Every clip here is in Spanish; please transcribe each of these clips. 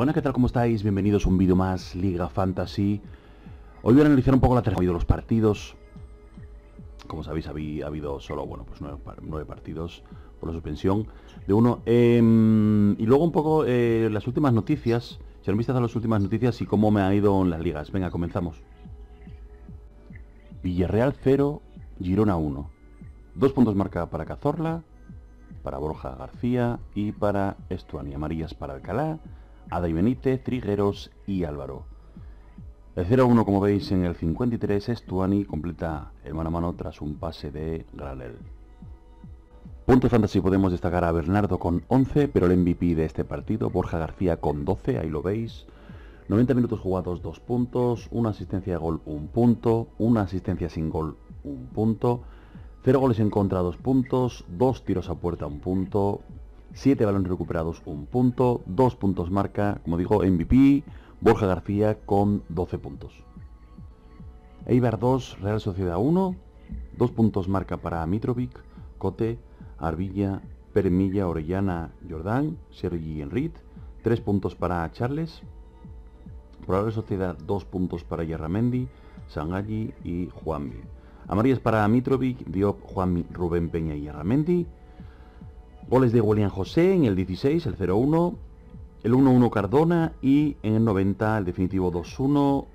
Buenas, ¿qué tal? ¿Cómo estáis? Bienvenidos a un vídeo más Liga Fantasy. Hoy voy a analizar un poco la tercera de los partidos. Como sabéis, ha habido solo, bueno, pues nueve, partidos por la suspensión de uno. Em, y luego un poco eh, las últimas noticias. Si han visto las últimas noticias y cómo me ha ido en las ligas. Venga, comenzamos. Villarreal 0, Girona 1. Dos puntos marca para Cazorla, para Borja García y para Estuani. Amarillas para Alcalá, Ada y Benítez, Trigueros y Álvaro. El 0-1, como veis en el 53, Estuani completa el mano a mano tras un pase de Granel. Punto fantasy podemos destacar a Bernardo con 11, pero el MVP de este partido, Borja García con 12, ahí lo veis. 90 minutos jugados, 2 puntos, una asistencia de gol, 1 punto, una asistencia sin gol, 1 punto, 0 goles en contra, 2 puntos, 2 tiros a puerta, 1 punto, 7 balones recuperados, 1 punto, 2 puntos marca, como digo, MVP, Borja García con 12 puntos. Eibar 2, Real Sociedad 1, 2 puntos marca para Mitrovic, Cote, Arbilla, Peremilla, Orellana, Jordán, Sergi Enrit, 3 puntos para Charles, Real Sociedad 2 puntos para Yerramendi, Sangalli y Juanmi. Amarillas para Mitrovic, Diop, Juanmi, Rubén Peña y Yerramendi, Goles de William José en el 16, el 0-1, el 1-1 Cardona y en el 90 el definitivo 2-1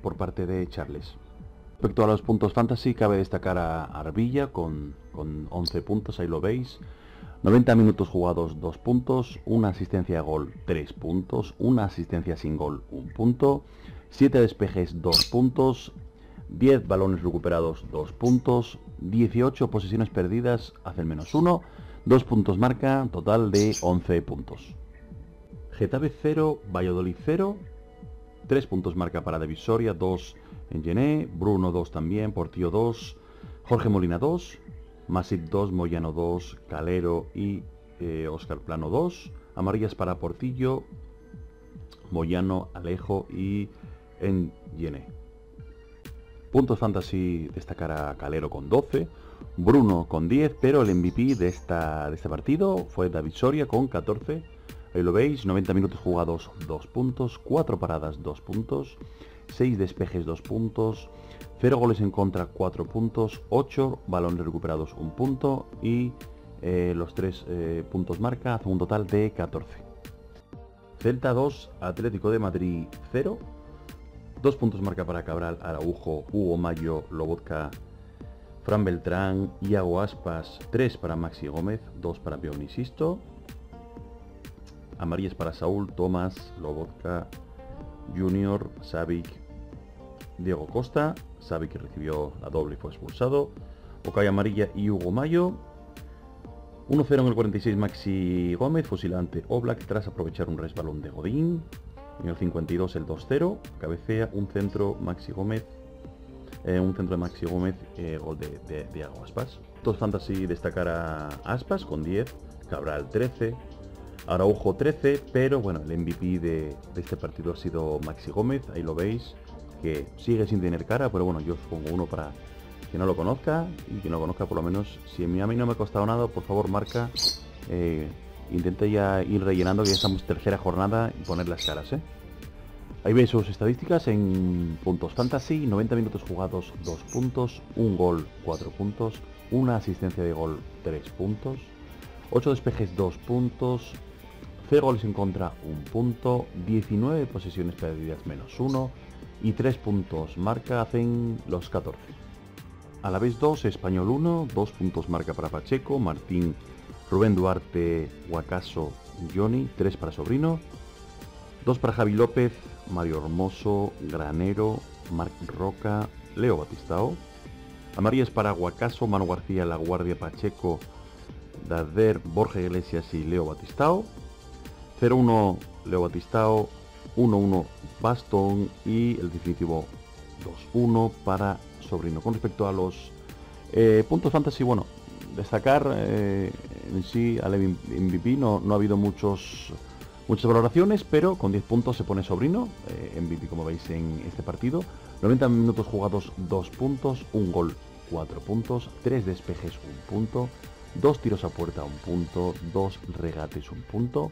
por parte de Charles. Respecto a los puntos fantasy, cabe destacar a Arbilla con, con 11 puntos, ahí lo veis. 90 minutos jugados, 2 puntos, una asistencia de gol, 3 puntos, una asistencia sin gol, 1 punto, 7 despejes, 2 puntos, 10 balones recuperados, 2 puntos, 18 posiciones perdidas, hacen menos 1, Dos puntos marca, total de 11 puntos. Getafe 0, Valladolid 0. 3 puntos marca para De Visoria, 2 en Gené, Bruno 2 también, Portillo 2, Jorge Molina 2, Masip 2, Moyano 2, Calero y Oscar eh, Plano 2. Amarillas para Portillo, Moyano, Alejo y en. Puntos fantasy destacar a Calero con 12. Bruno con 10, pero el MVP de, esta, de este partido fue David Soria con 14. Ahí lo veis, 90 minutos jugados, 2 puntos, 4 paradas, 2 puntos, 6 despejes, 2 puntos, 0 goles en contra, 4 puntos, 8 balones recuperados, 1 punto y eh, los 3 eh, puntos marca hace un total de 14. Celta 2, Atlético de Madrid 0, 2 puntos marca para Cabral, Araujo, Hugo Mayo, Lobotka, Fran Beltrán, Iago Aspas, 3 para Maxi Gómez, 2 para Insisto. Amarillas para Saúl, Tomás, Lobotka, Junior, Savic, Diego Costa, Savic recibió la doble y fue expulsado. Ocay Amarilla y Hugo Mayo. 1-0 en el 46 Maxi Gómez, fusilante Oblak tras aprovechar un resbalón de Godín. En el 52 el 2-0, cabecea un centro Maxi Gómez eh, un centro de Maxi Gómez, eh, gol de, de, Aspas. Dos fantasy destacar a Aspas con 10, Cabral 13, Araujo 13, pero bueno, el MVP de, este partido ha sido Maxi Gómez, ahí lo veis, que sigue sin tener cara, pero bueno, yo os pongo uno para que no lo conozca y que no lo conozca por lo menos, si a mí no me ha costado nada, por favor marca, eh, intenta ya ir rellenando que ya estamos tercera jornada y poner las caras, ¿eh? Ahí veis sus estadísticas en puntos fantasy, 90 minutos jugados 2 puntos, un gol 4 puntos, una asistencia de gol 3 puntos, 8 despejes 2 puntos, 0 goles en contra 1 punto, 19 posesiones perdidas menos 1 y 3 puntos marca hacen los 14. A la vez 2, Español 1, 2 puntos marca para Pacheco, Martín, Rubén Duarte, Huacaso, Johnny, 3 para Sobrino, 2 para Javi López, Mario Hermoso, Granero, Marc Roca, Leo Batistao. Amarillas para Guacaso, Manu García, La Guardia Pacheco, Dader, Borja Iglesias y Leo Batistao. 0-1 Leo Batistao, 1-1 Bastón y el definitivo 2-1 para Sobrino. Con respecto a los eh, puntos fantasy, bueno, destacar eh, en sí al MVP no, no ha habido muchos Muchas valoraciones, pero con 10 puntos se pone sobrino, eh, en MVP como veis en este partido. 90 minutos jugados, 2 puntos, un gol, 4 puntos, 3 despejes, 1 punto, 2 tiros a puerta, 1 punto, 2 regates, 1 punto,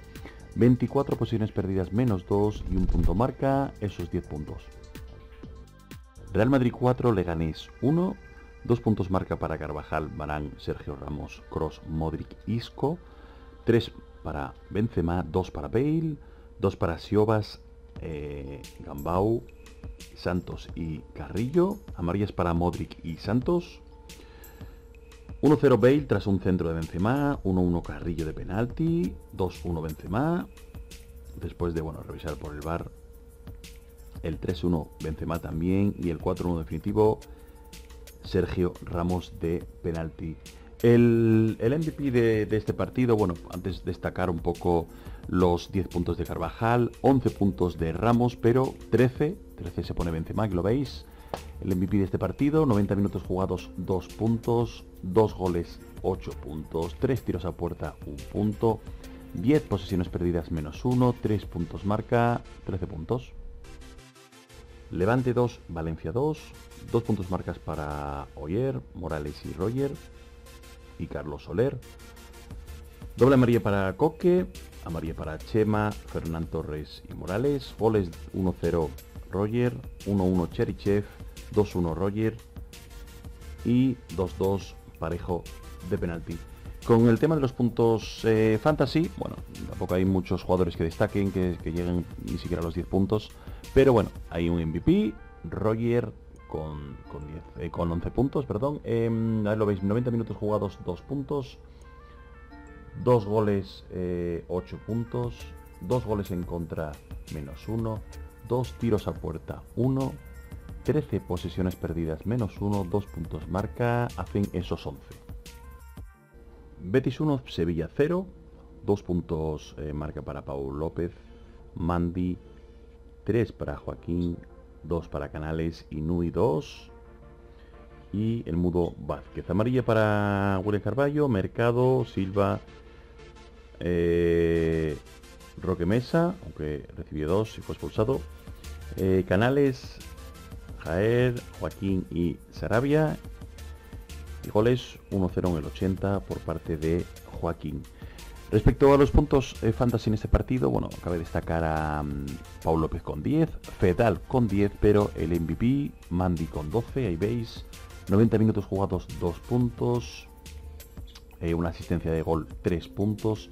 24 posiciones perdidas menos 2 y un punto marca, esos 10 puntos. Real Madrid 4, Leganés 1, 2 puntos marca para Carvajal, Barán, Sergio Ramos, Cross, Modric, Isco, 3 para Benzema, 2 para Bale, 2 para Siobas, eh, Gambau, Santos y Carrillo, amarillas para Modric y Santos, 1-0 Bale tras un centro de Benzema, 1-1 Carrillo de penalti, 2-1 Benzema, después de bueno, revisar por el bar el 3-1 Benzema también y el 4-1 definitivo Sergio Ramos de penalti. El, MVP de, de, este partido, bueno, antes destacar un poco los 10 puntos de Carvajal, 11 puntos de Ramos, pero 13, 13 se pone Benzema, que lo veis, el MVP de este partido, 90 minutos jugados, 2 puntos, 2 goles, 8 puntos, 3 tiros a puerta, 1 punto, 10 posesiones perdidas, menos 1, 3 puntos marca, 13 puntos. Levante 2, Valencia 2, 2 puntos marcas para Oyer, Morales y Roger y Carlos Soler. Doble amarilla para Coque, amarilla para Chema, Fernán Torres y Morales. Goles 1-0 Roger, 1-1 Cherichev, 2-1 Roger y 2-2 Parejo de penalti. Con el tema de los puntos eh, fantasy, bueno, tampoco hay muchos jugadores que destaquen, que, lleguen ni siquiera a los 10 puntos, pero bueno, hay un MVP, Roger con, con, 11 eh, puntos, perdón. Eh, ahí lo veis, 90 minutos jugados, 2 puntos. 2 goles, 8 eh, puntos. 2 goles en contra, menos 1. 2 tiros a puerta, 1. 13 posesiones perdidas, menos 1, 2 puntos marca, hacen esos 11. Betis 1, Sevilla 0, 2 puntos eh, marca para Paul López, Mandy 3 para Joaquín, 2 para Canales y Nui 2. Y el mudo Vázquez. Amarilla para William Carballo, Mercado, Silva, eh, Roque Mesa, aunque recibió 2 y fue expulsado. Eh, Canales, Jaer, Joaquín y Sarabia. Y goles 1-0 en el 80 por parte de Joaquín. Respecto a los puntos eh, fantasy en este partido, bueno, cabe destacar a um, Paul López con 10, Fedal con 10, pero el MVP, Mandy con 12, ahí veis, 90 minutos jugados 2 puntos, eh, una asistencia de gol 3 puntos,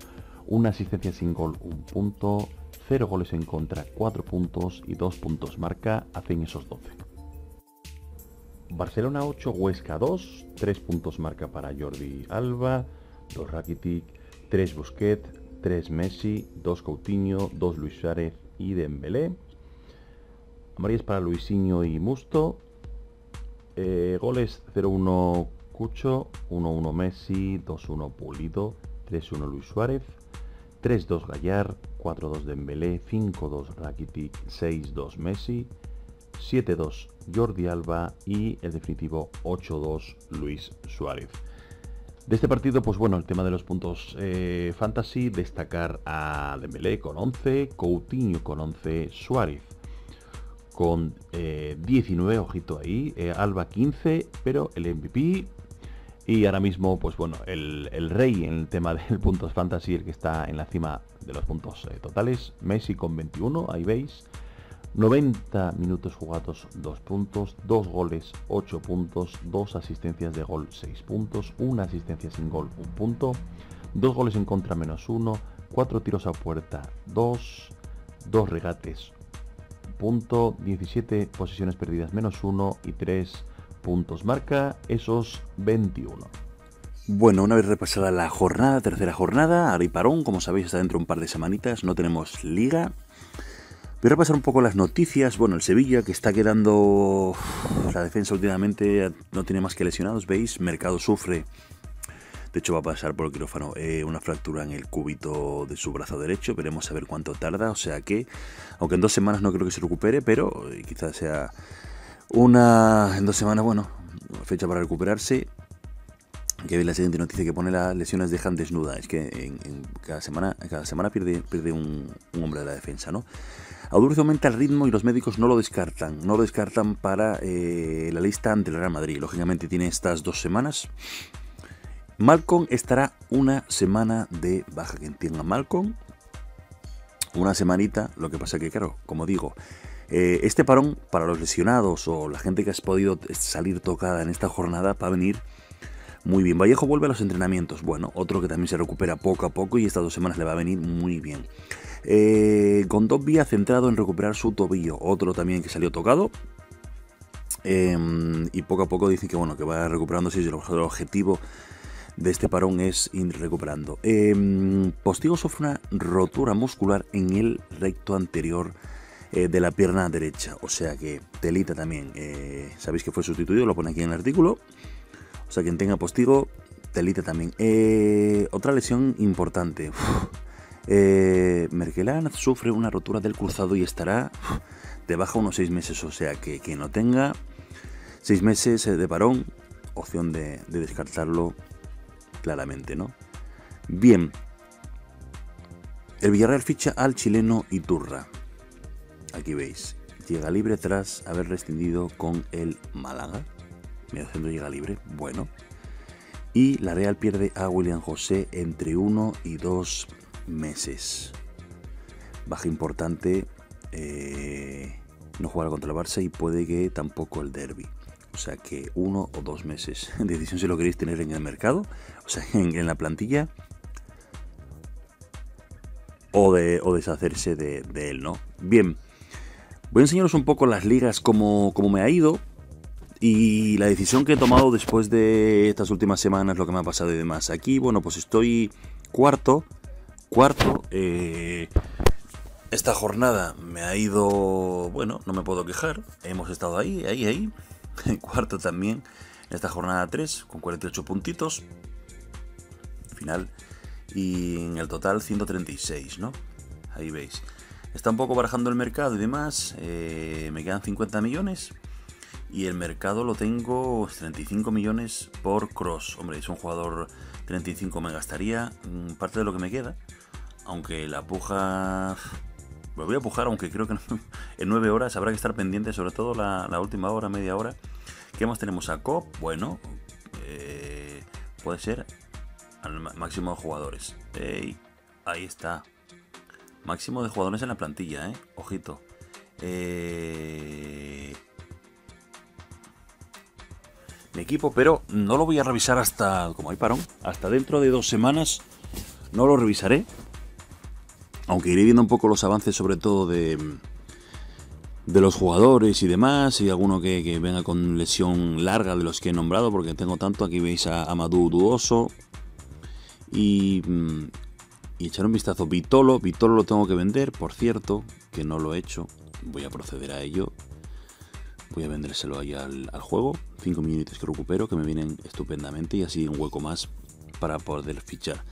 una asistencia sin gol 1 punto, 0 goles en contra 4 puntos y 2 puntos marca, hacen esos 12. Barcelona 8, Huesca 2, 3 puntos marca para Jordi Alba, 2 Rakitic, 3 Busquets, 3 Messi, 2 Coutinho, 2 Luis Suárez y Dembélé. Amarillas para Luisinho y Musto. Eh, goles 0-1 Cucho, 1-1 Messi, 2-1 Pulido, 3-1 Luis Suárez, 3-2 Gallar, 4-2 Dembélé, 5-2 Rakitic, 6-2 Messi, 7-2 Jordi Alba y el definitivo 8-2 Luis Suárez. De este partido, pues bueno, el tema de los puntos eh, fantasy, destacar a Dembélé con 11, Coutinho con 11, Suárez con 19, eh, ojito ahí, eh, Alba 15, pero el MVP y ahora mismo, pues bueno, el, el, rey en el tema del puntos fantasy, el que está en la cima de los puntos totales, Messi con 21, ahí veis, 90 minutos jugados 2 puntos, 2 goles 8 puntos, 2 asistencias de gol 6 puntos, 1 asistencia sin gol 1 punto, 2 goles en contra menos 1, 4 tiros a puerta 2, 2 regates punto, 17 posiciones perdidas menos 1 y 3 puntos. Marca esos 21. Bueno, una vez repasada la jornada, tercera jornada, ahora parón, como sabéis, está dentro de un par de semanitas, no tenemos liga, Voy a repasar un poco las noticias. Bueno, el Sevilla que está quedando... La defensa últimamente no tiene más que lesionados, ¿veis? Mercado sufre. De hecho va a pasar por el quirófano eh, una fractura en el cúbito de su brazo derecho. Veremos a ver cuánto tarda. O sea que, aunque en dos semanas no creo que se recupere, pero eh, quizás sea una... En dos semanas, bueno, fecha para recuperarse que ve la siguiente noticia que pone las lesiones dejan desnuda. Es que cada semana, cada semana pierde, pierde un, hombre de la defensa, ¿no? Adurzo aumenta el ritmo y los médicos no lo descartan. No lo descartan para eh, la lista ante el Real Madrid. Lógicamente tiene estas dos semanas. Malcolm estará una semana de baja. Que entienda Malcolm una semanita, lo que pasa que, claro, como digo, eh, este parón para los lesionados o la gente que has podido salir tocada en esta jornada va a venir muy bien. Vallejo vuelve a los entrenamientos. Bueno, otro que también se recupera poco a poco y estas dos semanas le va a venir muy bien. Eh, Gondovia centrado en recuperar su tobillo. Otro también que salió tocado. Em, y poco a poco dicen que bueno que va recuperándose y el objetivo de este parón es ir recuperando. Eh, Postigo sufre una rotura muscular en el recto anterior eh, de la pierna derecha. O sea que telita también. Eh, sabéis que fue sustituido, lo pone aquí en el artículo. O sea, quien tenga postigo, telita también. Eh, otra lesión importante. Merkelan sufre una rotura del cruzado y estará de baja unos seis meses. O sea que quien no tenga seis meses de parón, opción de descartarlo claramente, ¿no? Bien. El Villarreal ficha al chileno Iturra. Aquí veis. Llega libre tras haber rescindido con el Málaga. Mira, haciendo llega libre. Bueno. Y la Real pierde a William José entre uno y dos meses. Baja importante. Eh, no juega contra el Barça y puede que tampoco el derby. O sea que uno o dos meses. Decisión si lo queréis tener en el mercado, o sea, en, la plantilla. O, de, o deshacerse de, él, ¿no? Bien. Voy a enseñaros un poco las ligas, cómo, cómo me ha ido. Y la decisión que he tomado después de estas últimas semanas, lo que me ha pasado y demás. Aquí, bueno, pues estoy cuarto. Cuarto. Eh, esta jornada me ha ido, bueno, no me puedo quejar. Hemos estado ahí, ahí, ahí. cuarto también esta jornada 3 con 48 puntitos. Final. Y en el total 136, ¿no? Ahí veis. Está un poco barajando el mercado y demás. Eh, me quedan 50 millones. Y el mercado lo tengo 35 millones por cross. Hombre, es un jugador 35 me gastaría mm, parte de lo que me queda. Aunque la puja lo voy a pujar, aunque creo que en nueve horas habrá que estar pendiente, sobre todo la, última hora, media hora. ¿Qué más tenemos a COP? Bueno, eh, puede ser al máximo de jugadores. ahí está. Máximo de jugadores en la plantilla, ¿eh? Ojito. Eh, equipo, pero no lo voy a revisar hasta, como hay parón, hasta dentro de dos semanas. No lo revisaré aunque iré viendo un poco los avances sobre todo de, de los jugadores y demás, y alguno que, venga con lesión larga de los que he nombrado, porque tengo tanto, aquí veis a Amadou Duoso, y, mm, y echar un vistazo. Vitolo, Vitolo lo tengo que vender, por cierto, que no lo he hecho, voy a proceder a ello. Voy a vendérselo ahí al, al juego, 5 minutos que recupero, que me vienen estupendamente, y así un hueco más para poder fichar.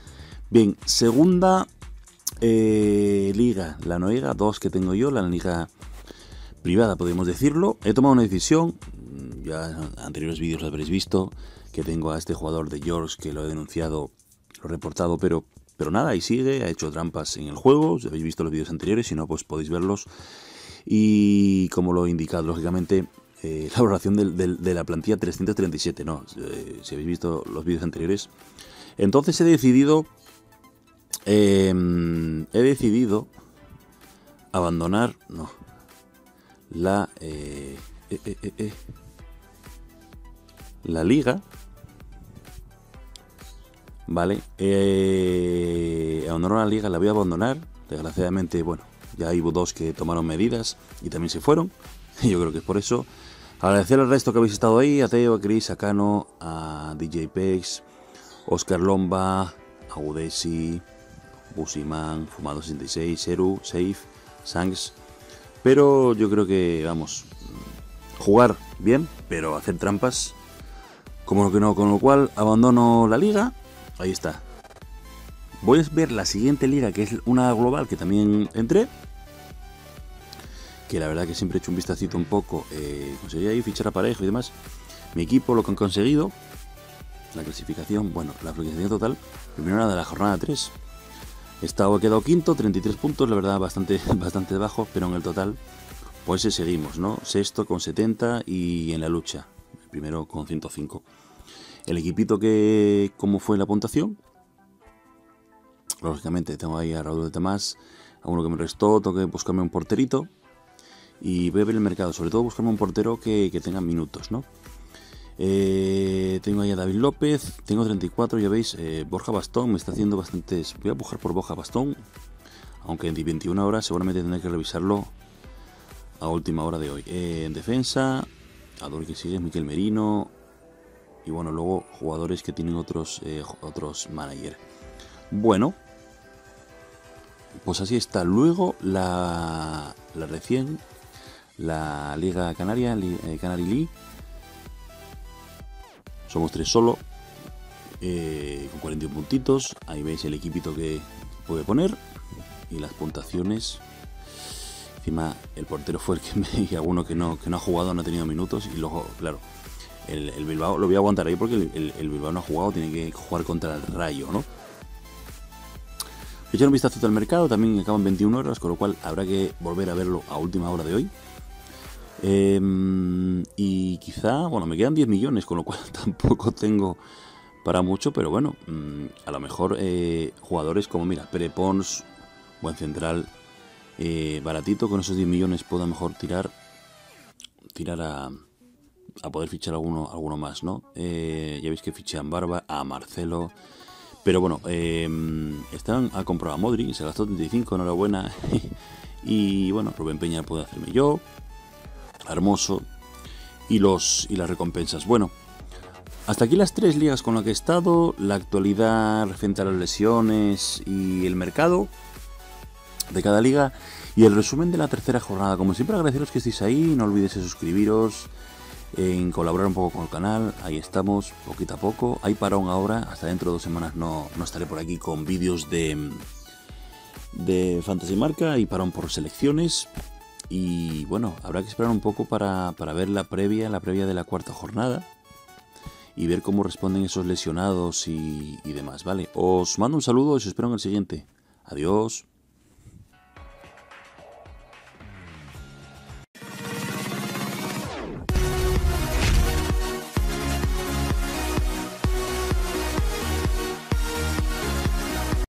Bien, segunda eh, liga, la Noega 2 que tengo yo, la liga privada, podemos decirlo. He tomado una decisión, ya en anteriores vídeos lo habréis visto, que tengo a este jugador de George que lo he denunciado, lo he reportado, pero, pero nada, ahí sigue, ha hecho trampas en el juego, si habéis visto los vídeos anteriores, si no, pues podéis verlos. Y como lo he indicado, lógicamente, eh, la valoración de, la plantilla 337, no, eh, si habéis visto los vídeos anteriores. Entonces he decidido Em, he decidido abandonar, no, la, eh, la liga, ¿vale? abandonar la liga, la voy a abandonar, desgraciadamente, bueno, ya hubo dos que tomaron medidas y también se fueron, yo creo que es por eso. Agradecer al resto que habéis estado ahí, a Teo, a Chris, a Cano, a DJ Pex, Oscar Lomba, a Udesi, Busiman, Fumado 66, Seru, Safe, Sangs. Pero yo creo que, vamos, jugar bien, pero hacer trampas, como que no, con lo cual abandono la liga. Ahí está. Voy a ver la siguiente liga, que es una global que también entré. Que la verdad que siempre he hecho un vistacito un poco. Eh, conseguí ahí fichar a pareja y demás. Mi equipo lo que han conseguido. La clasificación, bueno, la clasificación total. Primero de la jornada 3. Estaba quedado quinto, 33 puntos, la verdad bastante, bastante bajo, pero en el total pues seguimos, ¿no? Sexto con 70 y en la lucha, primero con 105. El equipito que, ¿cómo fue la puntuación? Lógicamente tengo ahí a Raúl de Tomás, alguno que me restó, tengo que buscarme un porterito y voy a ver el mercado, sobre todo buscarme un portero que, tenga minutos, ¿no? Eh, tengo ahí a David López, tengo 34, ya veis, eh, Borja Bastón me está haciendo bastantes... Voy a pujar por Borja Bastón, aunque en 21 horas seguramente tendré que revisarlo a última hora de hoy. Eh, en defensa, a que sigue Miquel Merino, y bueno, luego jugadores que tienen otros, otros managers. Bueno, pues así está. Luego la, la recién la Liga Canaria, eh, Canary League. Somos tres solo, eh, con 41 puntitos. Ahí veis el equipito que puede poner y las puntuaciones. Encima el portero fue el que me y alguno que no, que no ha jugado, no ha tenido minutos. Y luego, claro, el, Bilbao lo voy a aguantar ahí porque el, Bilbao no ha jugado, tiene que jugar contra el Rayo, ¿no? Echar un vistazo al mercado, también acaban 21 horas, con lo cual habrá que volver a verlo a última hora de hoy. Em, y quizá, bueno, me quedan 10 millones, con lo cual tampoco tengo para mucho, pero bueno, mm, a lo mejor eh, jugadores como, mira, Pere Pons, buen central, eh, baratito, con esos 10 millones puedo a mejor tirar, tirar a, a poder fichar alguno, alguno más, ¿no? Eh, ya veis que fiché a Barba, a Marcelo, pero bueno, em, están a comprar a Modric, se gastó 35, enhorabuena, y bueno, Rubén Peña puede hacerme yo, hermoso y, los, y las recompensas. Bueno, hasta aquí las tres ligas con las que he estado, la actualidad frente a las lesiones y el mercado de cada liga y el resumen de la tercera jornada. Como siempre agradeceros que estéis ahí, no olvidéis suscribiros, en colaborar un poco con el canal, ahí estamos, poquito a poco. Hay parón ahora, hasta dentro de dos semanas no, no estaré por aquí con vídeos de, de Fantasy Marca y parón por selecciones. Y bueno, habrá que esperar un poco para, ver la previa, la previa de la cuarta jornada y ver cómo responden esos lesionados y, y demás, ¿vale? Os mando un saludo y os espero en el siguiente. Adiós.